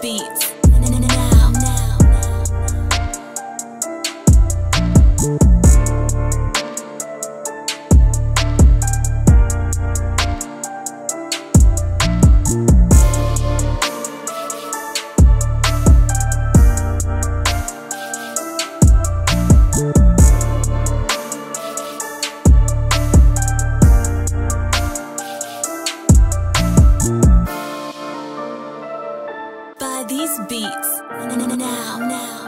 beats. Beats. Now, now.